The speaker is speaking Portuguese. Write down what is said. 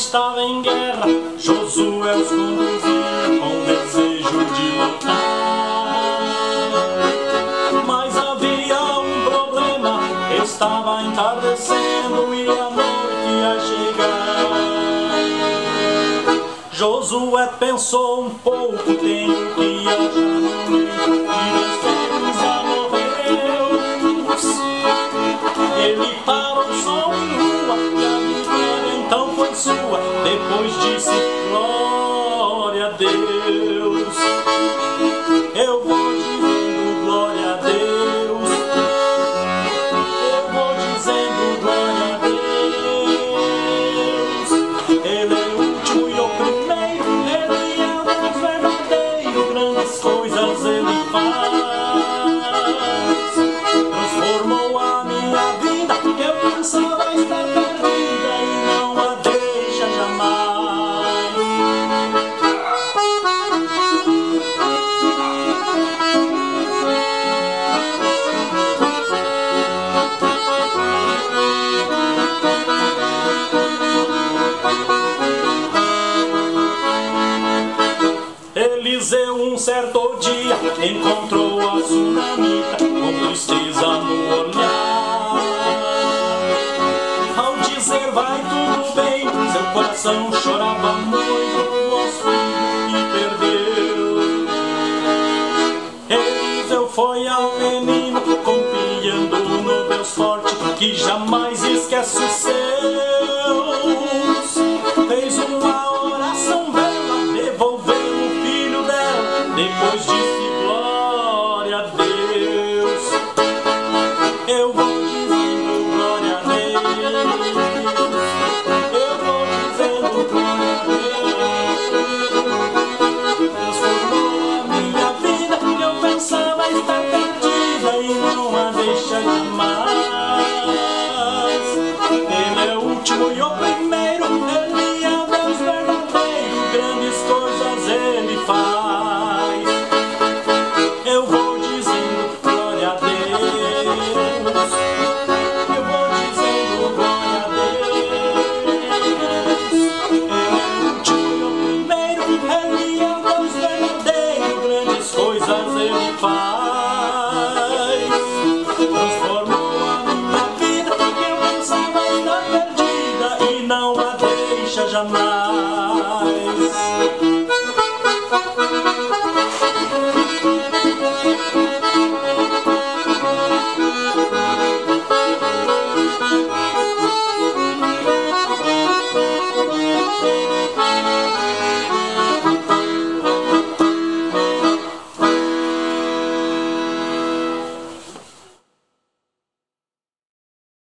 estava em guerra, Josué os conduzia com desejo de lutar. Mas havia um problema, estava entardecendo e a noite ia chegar. Josué pensou um pouco, tenho que achar Mississippi. dia encontrou a tsunamita com tristeza no olhar. Ao dizer vai tudo bem, seu coração chorava muito os filhos me perdeu. Eliseu foi ao menino, confiando no Deus forte que jamais esquece o seu. último e o primeiro. jamais